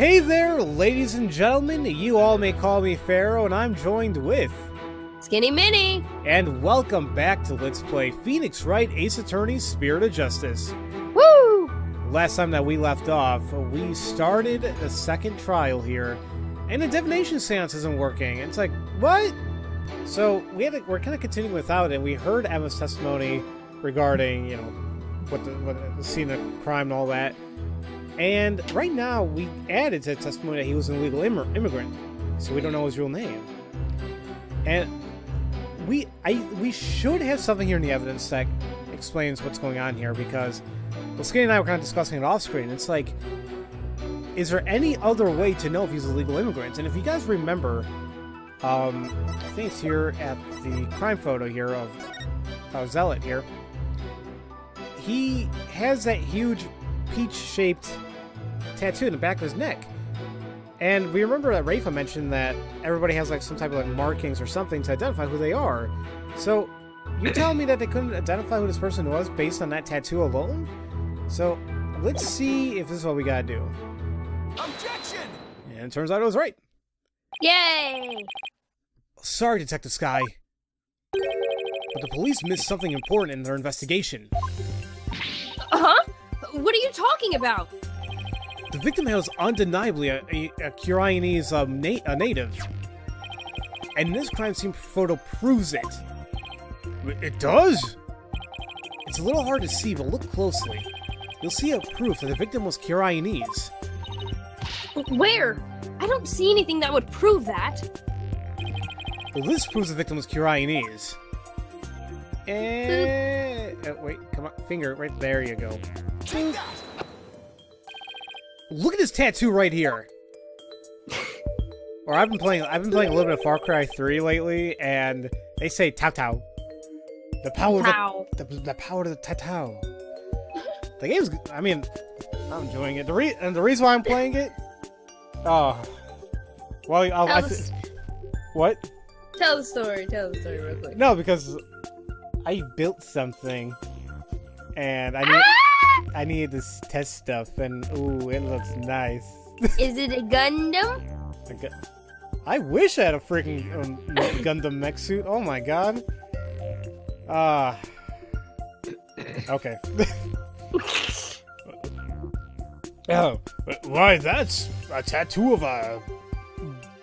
Hey there, ladies and gentlemen. You all may call me Pharaoh, and I'm joined with. Skinny Minnie. And welcome back to Let's Play Phoenix Wright Ace Attorney Spirit of Justice. Woo! Last time that we left off, we started the second trial here, and the divination seance isn't working. It's like, what? So we had to, we're kind of continuing without it. We heard Ema's testimony regarding, you know, what the, what the scene of crime and all that. And right now, we added to the testimony that he was an illegal imm- immigrant, so we don't know his real name. And we, I, we should have something here in the evidence that explains what's going on here because, well, Skini and I were kind of discussing it off screen. It's like, is there any other way to know if he's a legal immigrant? And if you guys remember, um, I think it's here at the crime photo here of uh, Zeh'lot here. He has that huge peach-shaped tattoo in the back of his neck. And we remember that Rayfa mentioned that everybody has like some type of like markings or something to identify who they are. So you telling me that they couldn't identify who this person was based on that tattoo alone? So let's see if this is what we gotta do. Objection! And it turns out I was right. Yay! Sorry, Detective Skye. But the police missed something important in their investigation. Uh-huh? What are you talking about? The victim was undeniably a, a, a um, na- a native. And this crime scene photo proves it. It does? It's a little hard to see, but look closely. You'll see a proof that the victim was Khura'inese. Where? I don't see anything that would prove that. Well, this proves the victim was Khura'inese. And... Uh, wait, come on. Finger, right there you go. That! Look at this tattoo right here. or I've been playing I've been playing a little bit of Far Cry 3 lately, and they say Tao Tao. The power Tao. of the, the, the power of the Tao Tao. The game's I mean, I'm enjoying it. The re- and the reason why I'm playing it Oh. Well, I'll, I th- what? tell the story, tell the story real quick. No, because I built something and I need I need this test stuff and ooh, it looks nice. Is it a Gundam? I gu- I wish I had a freaking um, Gundam mech suit. Oh my god. Ah. okay. oh, why? That's a tattoo of a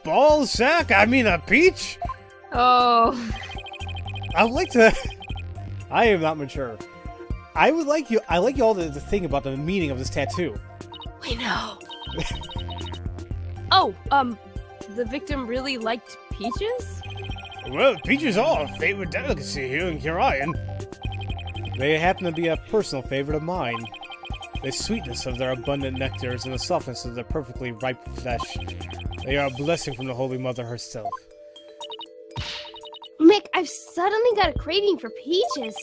ball sack. I mean, a peach. Oh. I would like to. I am not mature. I would like you. I like you all to, to think about the meaning of this tattoo. We know. oh, um, the victim really liked peaches? Well, peaches are a favorite delicacy here in Khura'in. They happen to be a personal favorite of mine. The sweetness of their abundant nectars and the softness of their perfectly ripe flesh. They are a blessing from the Holy Mother herself. Nick, I've suddenly got a craving for peaches.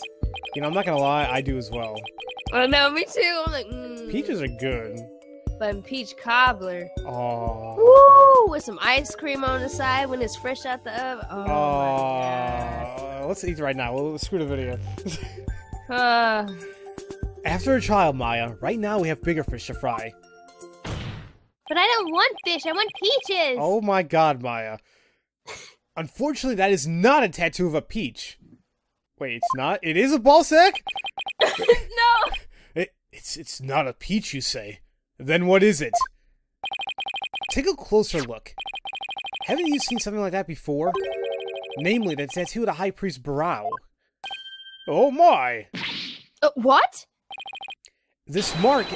You know, I'm not gonna lie, I do as well. Oh no, me too. I'm like, mm, Peaches are good. But peach cobbler. Aww. Woo! With some ice cream on the side when it's fresh out the oven. Oh, my Aww. Let's eat right now. We'll screw the video. Uh, After a trial, Maya, right now we have bigger fish to fry. but I don't want fish. I want peaches. Oh my god, Maya. Unfortunately, that is not a tattoo of a peach. Wait, it's not? It is a ball sack? no. It, it's it's not a peach, you say? Then what is it? Take a closer look. Haven't you seen something like that before? Namely, the tattoo of the High Priest's brow. Oh my! Uh, what? This mark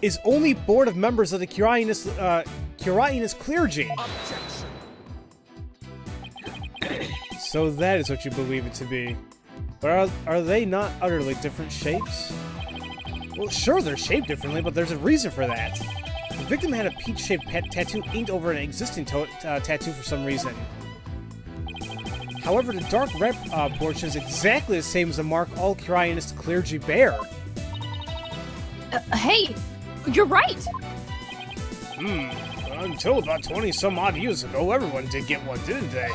is only born of members of the Khura'inist, uh, Khura'inist clergy. Objection! So that is what you believe it to be. But are, are they not utterly different shapes? Well, sure, they're shaped differently, but there's a reason for that. The victim had a peach-shaped pet tattoo inked over an existing to- uh, tattoo for some reason. However, the dark red uh, portion is exactly the same as the mark all Khura'inist clergy bear. Uh, hey, you're right. Hmm, until about 20 some odd years ago, everyone did get one, didn't they?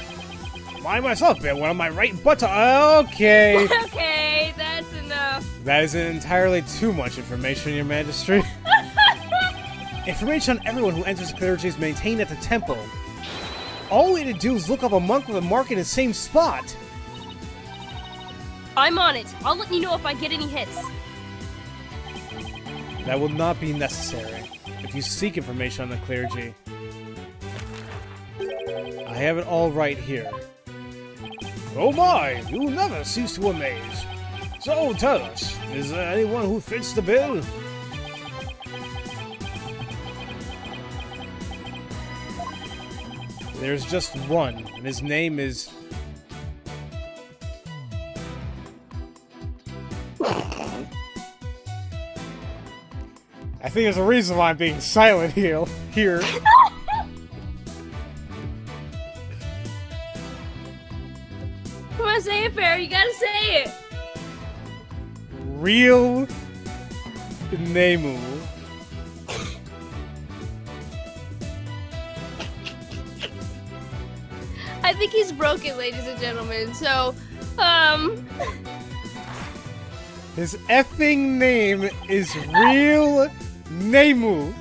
I myself bear one on my right butt. Okay. okay, that's enough. That is entirely too much information, Your Majesty. Information on everyone who enters the clergy is maintained at the temple. All we had to do is look up a monk with a mark in the same spot. I'm on it. I'll let you know if I get any hits. That will not be necessary if you seek information on the clergy. I have it all right here. Oh my, you never cease to amaze. So tell us, is there anyone who fits the bill? There's just one, and his name is. I think there's a reason why I'm being silent here. Here. Come on, say it fair. You gotta say it. Rheel Neh'mu. I think he's broken, ladies and gentlemen. So, um, His effing name is Rheel Neh'mu.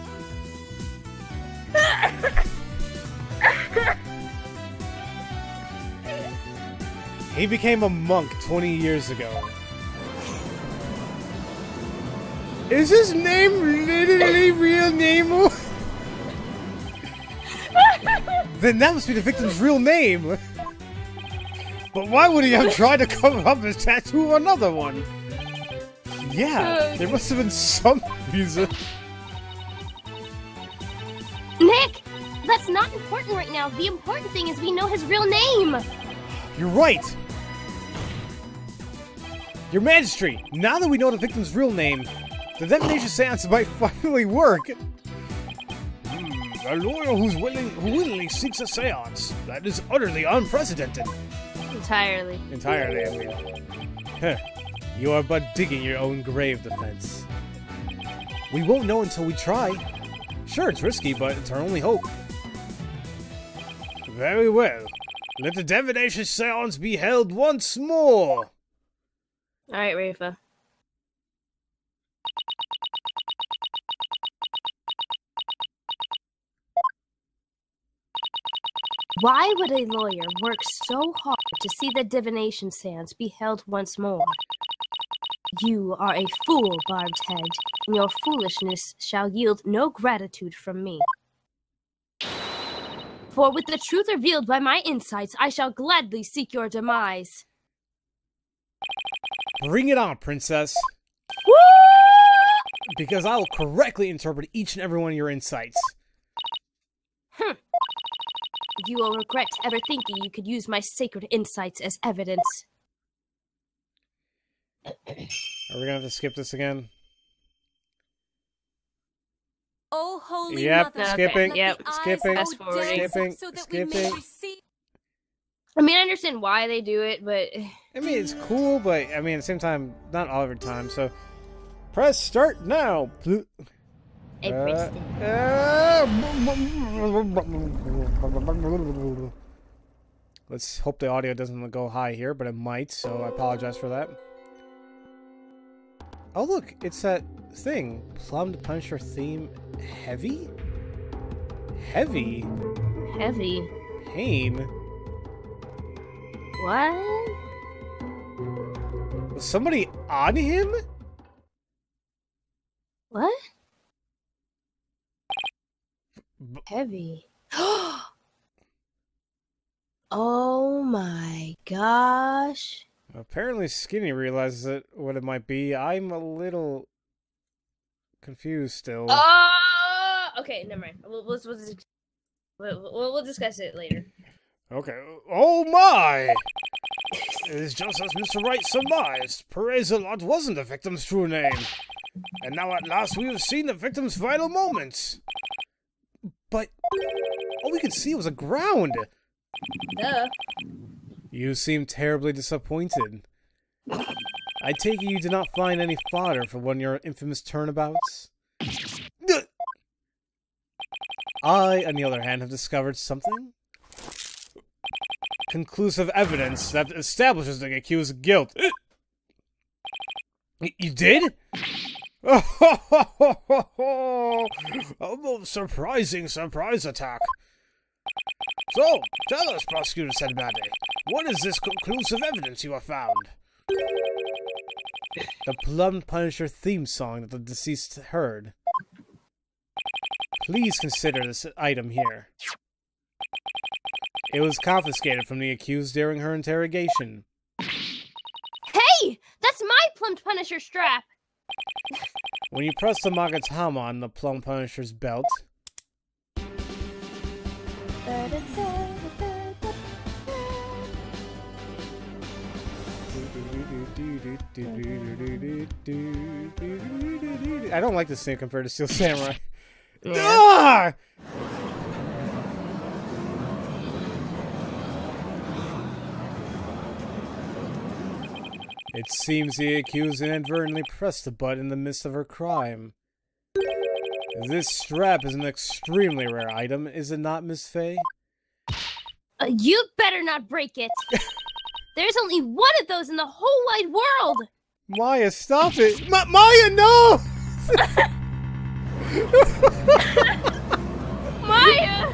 He became a monk 20 years ago. Is his name literally Rheel Neh'mu? then that must be the victim's real name. But why would he have tried to cover up his tattoo with another one? Yeah, there must have been some reason. Nick, that's not important right now. The important thing is we know his real name. You're right. Your Majesty, now that we know the victim's real name, the divination seance might finally work. Hmm, a lawyer who's willing, who willingly seeks a seance. That is utterly unprecedented. Entirely. Entirely, I mean. Huh. You are but digging your own grave, defense. We won't know until we try. Sure, it's risky, but it's our only hope. Very well. Let the divination seance be held once more. All right, Rayfa. Why would a lawyer work so hard to see the divination sands be held once more? You are a fool, Barbed Head, and your foolishness shall yield no gratitude from me. For with the truth revealed by my insights, I shall gladly seek your demise. Bring it on, princess. Woo! Because I will correctly interpret each and every one of your insights. Hmm. You will regret ever thinking you could use my sacred insights as evidence. Are we gonna have to skip this again? Oh, holy Yep, mother, skipping, let yep, the eyes skipping, go Fast-forwarding. dim skipping, so skipping. We may see I mean, I understand why they do it, but I mean, it's cool, but I mean, at the same time, not all of every time. So, press start now. I Uh, pressed it. uh, Let's hope the audio doesn't go high here, but it might, so I apologize for that. Oh, look, it's that thing. Plumbed Punisher theme heavy? Heavy? Heavy. Pain? What? Was somebody on him? What? B- Heavy. oh my gosh. Apparently, Skini realizes it, what it might be. I'm a little confused still. Oh, okay, never mind. We'll, we'll, we'll, dis- we'll, we'll, we'll discuss it later. Okay. Oh my! It is just as Mr. Wright surmised. Puhray Zeh'lot wasn't the victim's true name. And now at last we have seen the victim's final moments. But all we could see was a ground. Duh. You seem terribly disappointed. I take it you did not find any fodder for one of your infamous turnabouts? I, on the other hand, have discovered something conclusive evidence that establishes the accused's guilt. You did? Of surprising surprise attack. So, tell us, Prosecutor Sahdmadhi, what is this conclusive evidence you have found? The Plum Punisher theme song that the deceased heard. Please consider this item here. It was confiscated from the accused during her interrogation. Hey! That's my plumped Punisher strap! When you press the Magatama on the Plum Punisher's belt, I don't like this thing compared to Steel Samurai. Ah! It seems the accused inadvertently pressed the button in the midst of her crime. This strap is an extremely rare item, is it not, Miss Fey? Uh, you better not break it! There's only one of those in the whole wide world! Maya, stop it! Ma- Maya, no! Maya!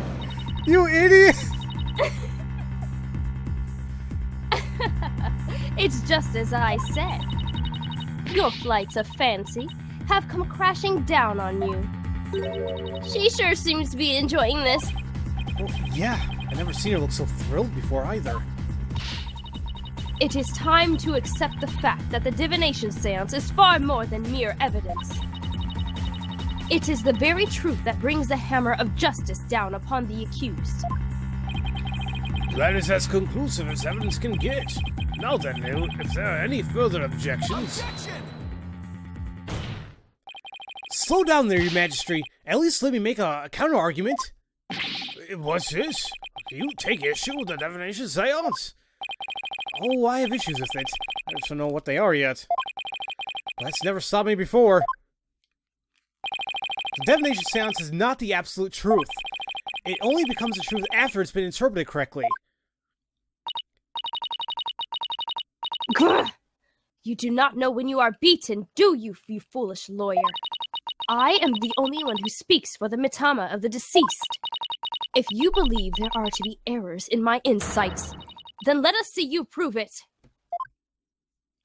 You idiot! It's just as I said. Your flights of fancy have come crashing down on you. She sure seems to be enjoying this. Well, yeah, I've never seen her look so thrilled before either. It is time to accept the fact that the divination seance is far more than mere evidence. It is the very truth that brings the hammer of justice down upon the accused. That is as conclusive as evidence can get. Now then, if there are any further objections... Objection! Slow down there, your majesty. At least let me make a, a counter-argument. Eh, what's this? You take issue with the divination seance? Oh, I have issues with it. I just don't know what they are yet. That's never stopped me before. The divination seance is not the absolute truth. It only becomes the truth after it's been interpreted correctly. You do not know when you are beaten, do you, you foolish lawyer? I am the only one who speaks for the Mitama of the deceased. If you believe there are to be errors in my insights, then let us see you prove it.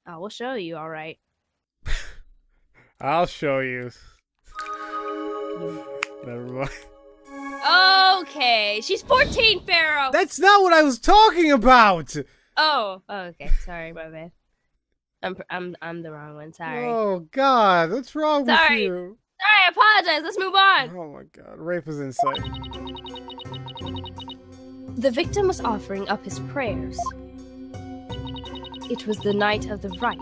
I will show you, all right. I'll show you. Never mind. Okay, she's 14, Pharaoh. That's not what I was talking about! Oh, oh, okay. Sorry, my bad. I'm I'm I'm the wrong one. Sorry. Oh God, what's wrong Sorry. with you? Sorry, I apologize. Let's move on. Oh my God, rape is in sight. The victim was offering up his prayers. It was the night of the rite.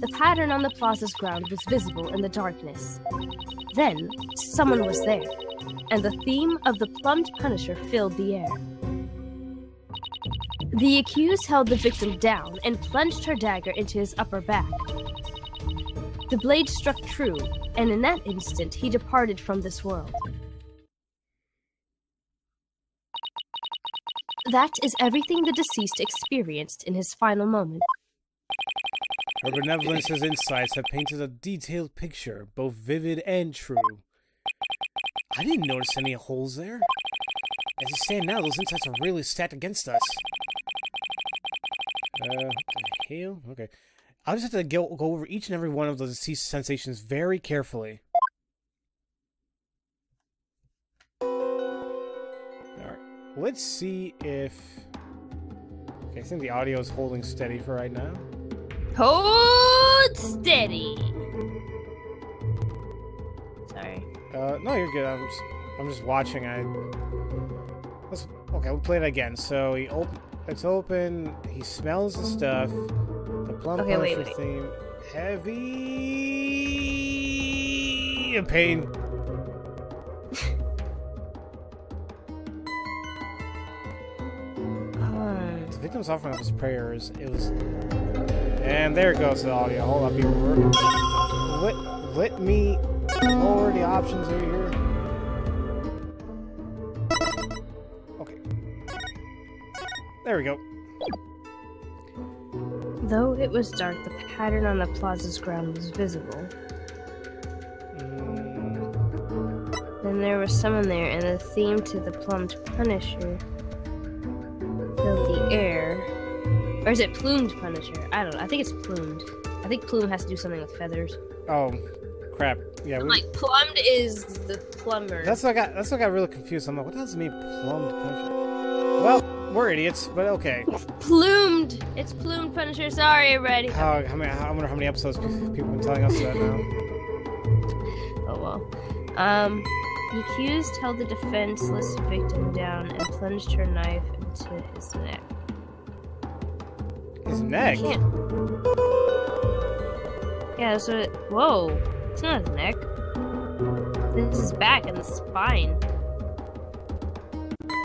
The pattern on the plaza's ground was visible in the darkness. Then, someone was there, and the theme of the plumbed punisher filled the air. The accused held the victim down and plunged her dagger into his upper back. The blade struck true, and in that instant he departed from this world. That is everything the deceased experienced in his final moment. Her benevolence's insights have painted a detailed picture, both vivid and true. I didn't notice any holes there. As you stand now, those insights are really stacked against us. Uh, hell? Okay. I'll just have to go, go over each and every one of those sensations very carefully. Alright. Let's see if... Okay, I think the audio is holding steady for right now. Hold steady. Sorry. Uh, no, you're good. I'm just, I'm just watching. I let's okay. We'll play it again. So he op- it's open. He smells the stuff. The plum Okay, wait, wait. theme. Heavy in pain. The victim's offering up his prayers. It was, and there goes the audio. Hold up, here. Let let me lower the options over here. There we go. though it was dark, the pattern on the plaza's ground was visible. Mm. Then there was someone there, and the theme to the plumed Punisher filled the air. Or is it plumed Punisher? I don't know. I think it's plumed. I think plume has to do something with feathers. Oh, crap. Yeah, we, Like plumbed is the plumber. that's what I got. That's what I got really confused. I'm like, what does it mean, plumbed Punisher? We're idiots, but okay. plumed. It's plumed Punisher. Sorry, everybody. How, how many? I wonder how many episodes people have been telling us that now. Oh well. Um, the accused held the defenseless victim down and plunged her knife into his neck. His neck. Can't. Yeah, so it, whoa, it's not his neck. This is back and the spine.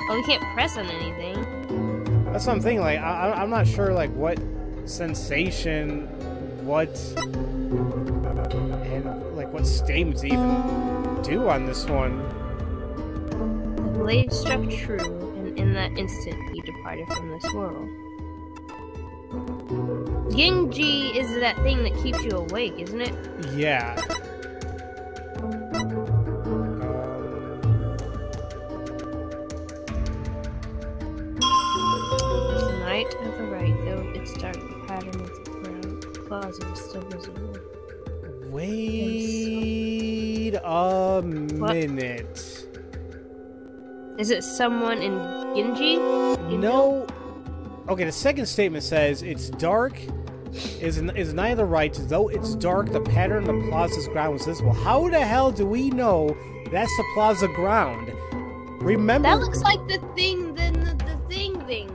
Oh, we can't press on anything. That's what I'm thinking. Like, I, I'm not sure, like, what sensation, what, and like, what statements even do on this one. The blade struck true, and in that instant he departed from this world. Genji is that thing that keeps you awake, isn't it? Yeah. Ground closet is still visible. wait a minute. Is it someone in Genji? No. Okay, the second statement says it's dark. Is is neither right, though it's dark. The pattern of the plaza's ground was visible. How the hell do we know that's the plaza ground? Remember? That looks like the thing, the, the, the thing thing.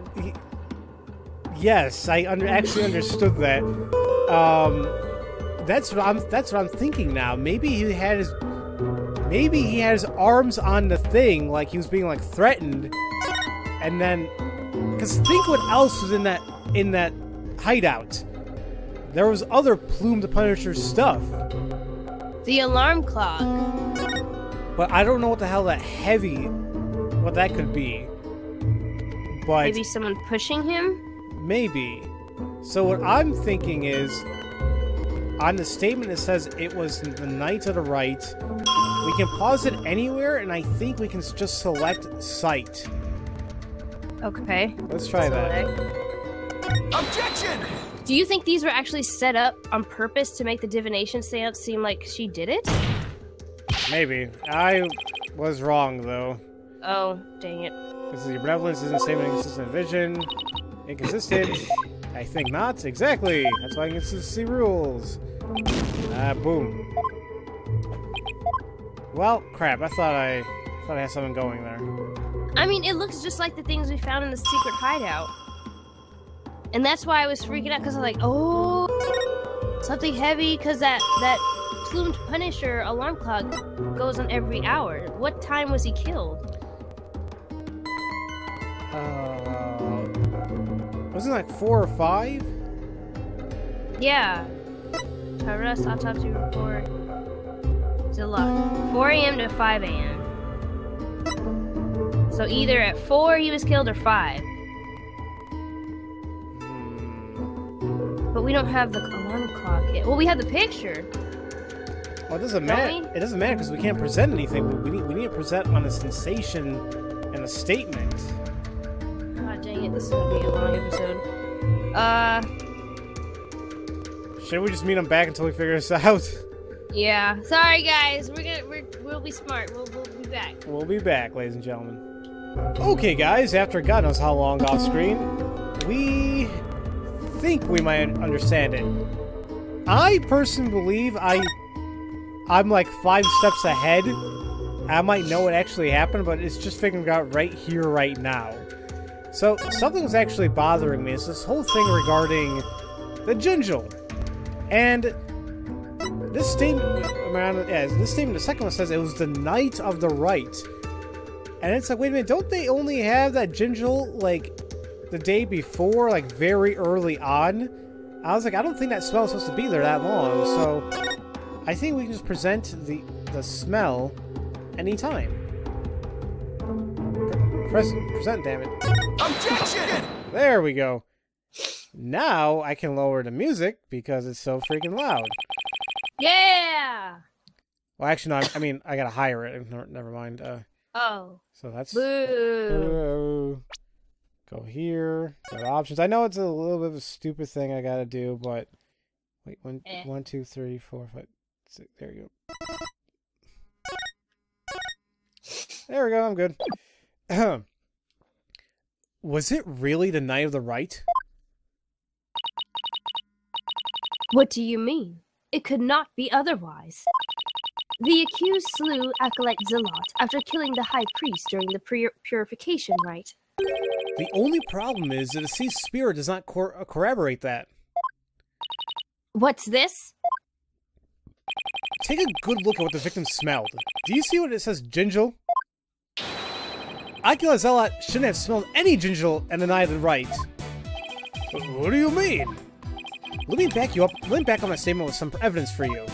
Yes, I under, actually understood that. Um, that's what I'm. That's what I'm thinking now. Maybe he had his. Maybe he had his arms on the thing, like he was being like threatened, and then, because think what else was in that in that hideout. There was other Plume the Punisher stuff, The alarm clock. but I don't know what the hell that heavy, what that could be. But Maybe someone pushing him? Maybe. So what I'm thinking is, on the statement it says it was the night to the right. We can pause it anywhere, and I think we can just select site. Okay. Let's try that. Objection! Do you think these were actually set up on purpose to make the divination seance seem like she did it? Maybe. I was wrong though. Oh, dang it. This is your benevolence isn't same inconsistent vision. Inconsistent. I think not. Exactly. That's why I get to see rules. Ah, boom. Well, crap. I thought I thought I had something going there. I mean, it looks just like the things we found in the secret hideout. And that's why I was freaking out, because I'm like, oh, something heavy, because that, that plumed Punisher alarm clock goes on every hour. What time was he killed? Uh, wasn't it like four or five? Yeah. Autopsy report. Zilla. 4 a.m. to 5 a.m. So either at 4 he was killed or 5. Hmm. But we don't have the alarm clock yet. Well, we have the picture. Well, it doesn't matter. It doesn't matter because we can't present anything. We need we need to present on a sensation and a statement. God dang it, this is gonna be a long episode. Uh, Should we just meet them back until we figure this out? yeah. Sorry guys, we're gonna we're, we'll be smart. We'll we'll be back. We'll be back, ladies and gentlemen. Okay, guys, after God knows how long off screen, we think we might understand it. I personally believe I I'm like five steps ahead. I might know what actually happened, but it's just figuring out right here, right now. So something's actually bothering me. It's this whole thing regarding the Gingel. And this statement, yeah, this statement, the second one says it was the night of the right. And it's like, wait a minute, don't they only have that Gingel, like, the day before, like, very early on? I was like, I don't think that smell is supposed to be there that long, so I think we can just present the the smell anytime. Press, present, damn it. Objection! There we go. Now I can lower the music because it's so freaking loud. Yeah. Well, actually, no. I, I mean, I gotta hire it. Never, mind. Uh, Oh. so that's Boo. go here. Go to options. I know it's a little bit of a stupid thing I gotta do, but wait, one, Eh. one, two, three, four, five, six. There you go. There we go. I'm good. Was it really the night of the right? What do you mean? It could not be otherwise. The accused slew Acolyte Zeh'lot after killing the high priest during the pur- purification rite. The only problem is that the deceased spirit does not cor- corroborate that. What's this? Take a good look at what the victim smelled. Do you see what it says, gingerl? Acolyte Zeh'lot shouldn't have smelled any gingerl and the night of the right. What do you mean? Let me back you up. Let me back up my statement with some evidence for you.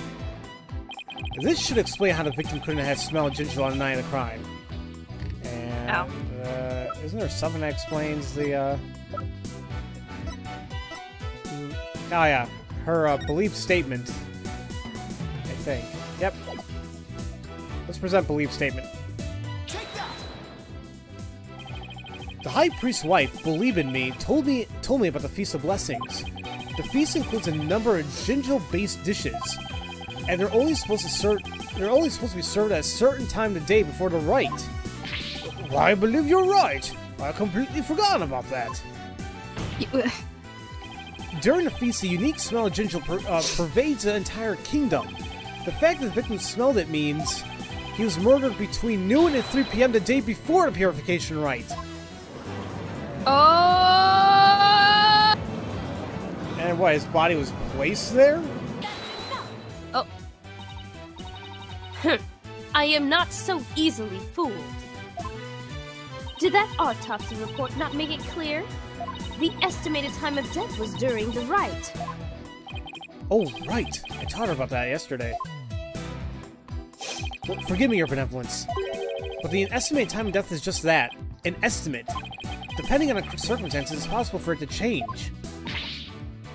This should explain how the victim couldn't have smelled gingerl on the night of the crime. And Ow. uh, isn't there something that explains the? Uh... mm, Oh yeah, her uh, belief statement. I think. Yep. Let's present belief statement. The high priest's wife, Beh'leeb Inmee, told me told me about the Feast of Blessings. The feast includes a number of gingerl-based dishes, and they're only supposed to serve they're only supposed to be served at a certain time of the day before the rite. I believe you're right. I completely forgot about that. During the feast, a unique smell of ginger per, uh, pervades the entire kingdom. The fact that the victim smelled it means he was murdered between noon and 3 p.m. the day before the purification rite. Oh! And what, his body was placed there? Oh. Hm. I am not so easily fooled. Did that autopsy report not make it clear? The estimated time of death was during the rite. Oh, right. I taught her about that yesterday. Well, forgive me, Your Benevolence. But the estimated time of death is just that an estimate. Depending on the circumstances, it's possible for it to change.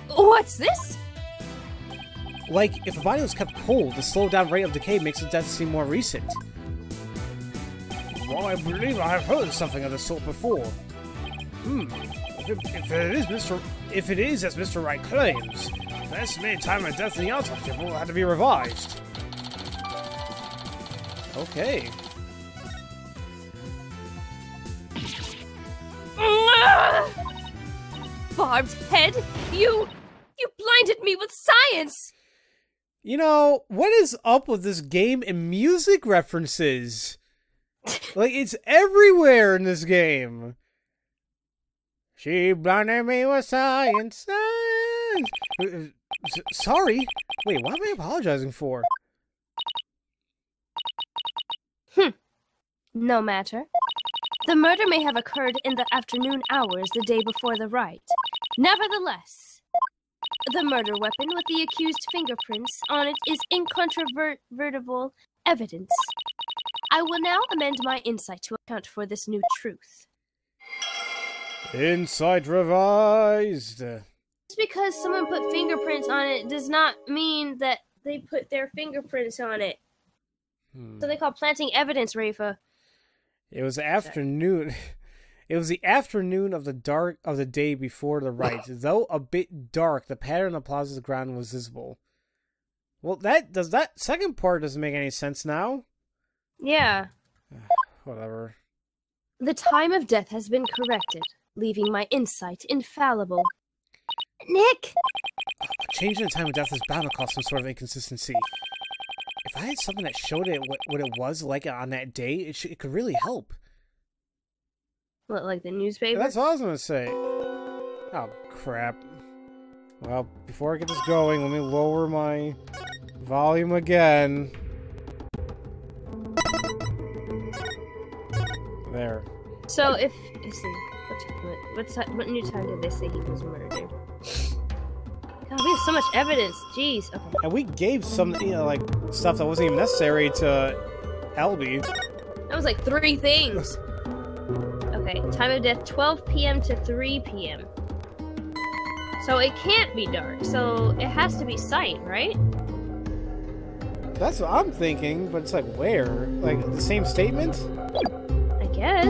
What's this? Like, if a body was kept cold, the slowed down rate of decay makes the death seem more recent. Well, I believe I have heard something of the sort before. Hmm. If it, if it is Mr. If it is as Mr. Wright claims, the estimated time of death in the autopsy will have to be revised. Okay. Head, you you blinded me with science. You know, what is up with this game and music references? like, it's everywhere in this game. She blinded me with science. science. Uh, uh, s- sorry. Wait, what am I apologizing for? Hmm. No matter. The murder may have occurred in the afternoon hours the day before the rite. Nevertheless, the murder weapon with the accused fingerprints on it is incontrovertible evidence. I will now amend my insight to account for this new truth. Insight revised. Just because someone put fingerprints on it does not mean that they put their fingerprints on it. Hmm. So they call planting evidence, Rayfa. It was afternoon. It was the afternoon of the dark of the day before the rite. Though a bit dark, the pattern of plaza's ground was visible. Well, that does that second part doesn't make any sense now. Yeah. Whatever. The time of death has been corrected, leaving my insight infallible. Nick! A change in the time of death is bound to cause some sort of inconsistency. If I had something that showed it what, what it was like on that day, it, sh- it could really help. What, like the newspaper? That's all I was gonna say. Oh crap. Well, before I get this going, let me lower my volume again. There. So if let's see, what, what, what, what new time did they say he was murdered? God, we have so much evidence. Jeez. Okay. And we gave some, you know, like stuff that wasn't even necessary to Albie. That was like three things. Time of death 12 p.m. to 3 p.m. So it can't be dark. So it has to be sight, right? That's what I'm thinking, but it's like where? Like the same statement? I guess.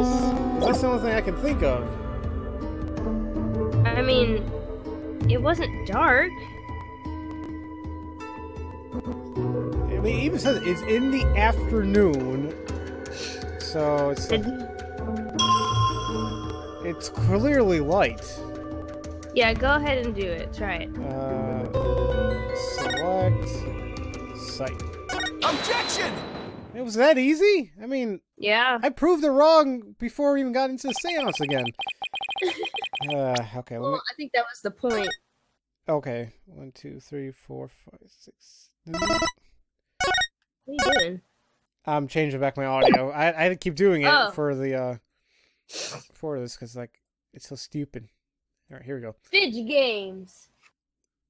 That's the only thing I can think of. I mean, it wasn't dark. I mean, it even says it's in the afternoon. So it's Did- it's clearly light. Yeah, go ahead and do it. Try it. Uh, select site. Objection! It was that easy? I mean, Yeah. I proved it wrong before we even got into the seance again. Uh, okay, let me, Well, I think that was the point. okay. One, two, three, four, five, six. What are you doing? I'm changing back my audio. I, I had to keep doing it Oh. for the uh for this because like it's so stupid. All right, here we go. Video games.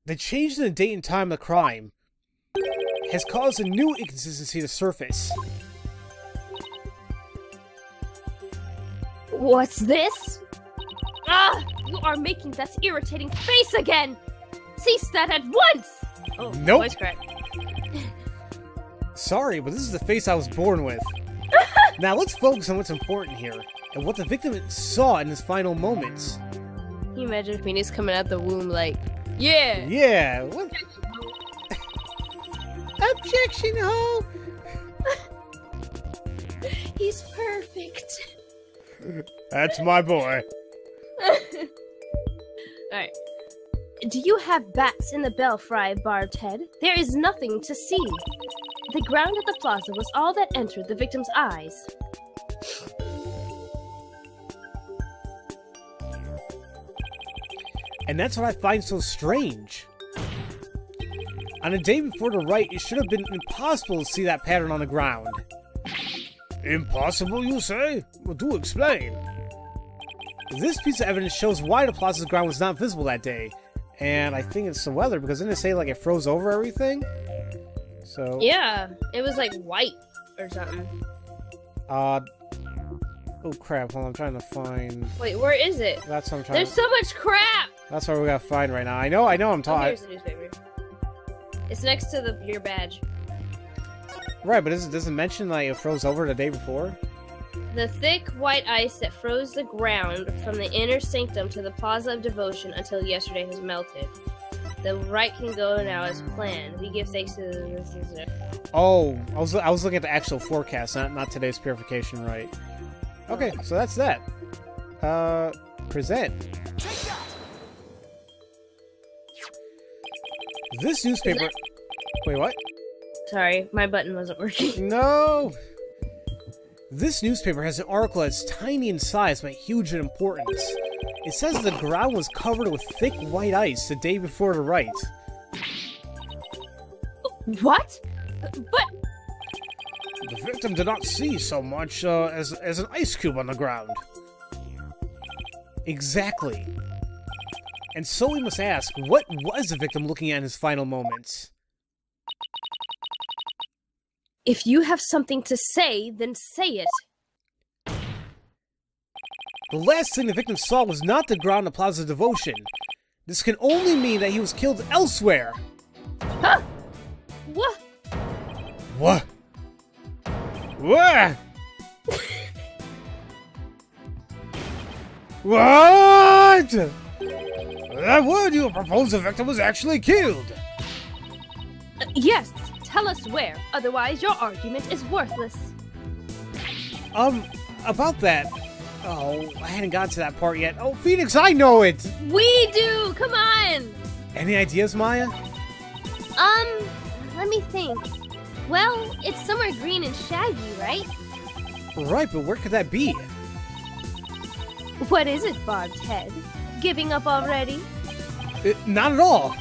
The change in the date and time of the crime has caused a new inconsistency to surface. What's this? Ah! You are making that irritating face again! Cease that at once! Oh, Nope. voice crack. Sorry, but this is the face I was born with. now let's focus on what's important here and what the victim saw in his final moments. Can you imagine Phoenix coming out the womb like, yeah! Yeah. What? Objection, ho! He's perfect! That's my boy. Alright. Do you have bats in the belfry, barbed head? There is nothing to see. The ground at the plaza was all that entered the victim's eyes. And that's what I find so strange. On a day before the right, it should have been impossible to see that pattern on the ground. Impossible, you say? Well, do explain. This piece of evidence shows why the plaza's ground was not visible that day. And I think it's the weather, because didn't it say, like, it froze over everything? So, Yeah, it was like white or something. uh... Oh, crap, hold on, I'm trying to find... Wait, where is it? That's what I'm trying There's so much crap! That's what we gotta find right now. I know, I know I'm Oh, talking... here's the newspaper. It's next to the your badge. Right, but does it doesn't mention, like, it froze over the day before? The thick white ice that froze the ground from the inner sanctum to the Plaza of Devotion until yesterday has melted. The right can go now as planned. We give thanks to the. Oh, I was I was looking at the actual forecast, not not today's purification, right? Okay, so that's that. Uh, present. This newspaper. Wait, what? Sorry, my button wasn't working. No. This newspaper has an article that's tiny in size but huge in importance. It says the ground was covered with thick white ice the day before the rite. What? But The victim did not see so much uh, as as an ice cube on the ground. Exactly. And so we must ask, what was the victim looking at in his final moments? if you have something to say, then say it. The last thing the victim saw was not the ground of Plaza Devotion. This can only mean that he was killed elsewhere. Huh? What? What? What? what? That would you propose the victim was actually killed. Uh, yes, tell us where. Otherwise, your argument is worthless. Um, about that. Oh, I hadn't got to that part yet. Oh, Phoenix, I know it. We do. Come on. Any ideas, Maya? Um, let me think. Well, it's somewhere green and shaggy, right? Right, but where could that be? What is it, Bob's Head? Giving up already? Uh, not at all.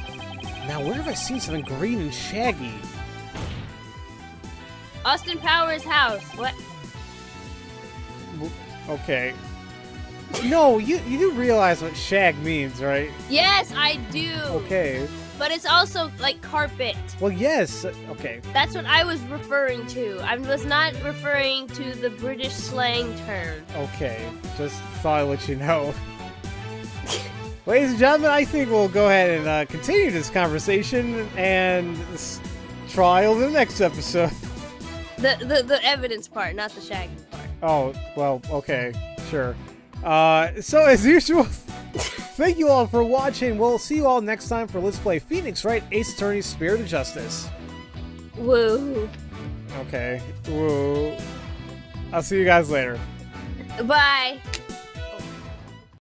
Now, where have I seen something green and shaggy? Austin Powers' house. What? Okay. No, you you do realize what shag means, right? Yes, I do. Okay. But it's also like carpet. Well, yes. Okay. That's what I was referring to. I was not referring to the British slang term. Okay. Just thought I'd let you know. Ladies and gentlemen, I think we'll go ahead and uh, continue this conversation and s- trial in the next episode. The, the the evidence part, not the shagging part. Oh, well, okay, sure. Uh, so as usual, thank you all for watching. We'll see you all next time for Let's Play Phoenix Wright Ace Attorney Spirit of Justice. Woo. Okay, woo. I'll see you guys later. Bye.